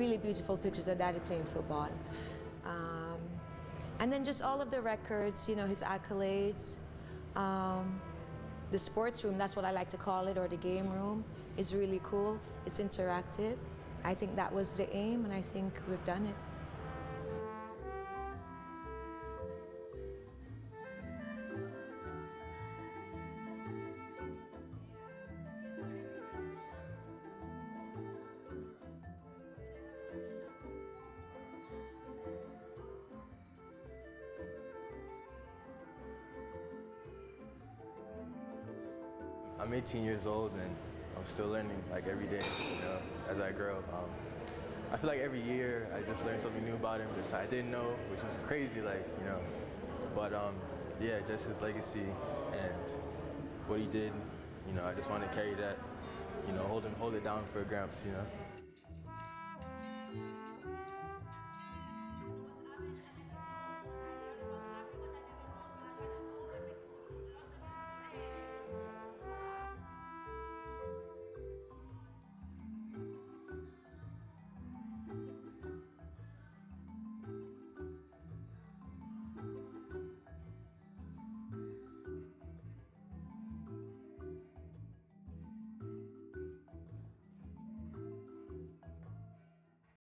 really beautiful pictures of Daddy playing football. Um, and then just all of the records, you know, his accolades. Um, the sports room, that's what I like to call it, or the game room, is really cool. It's interactive. I think that was the aim, and I think we've done it. I'm 18 years old and I'm still learning like every day, you know, as I grow. Um, I feel like every year I just learn something new about him, which I didn't know, which is crazy, like, you know. But um, yeah, just his legacy and what he did, you know, I just want to carry that, you know, hold him, hold it down for Gramps, you know.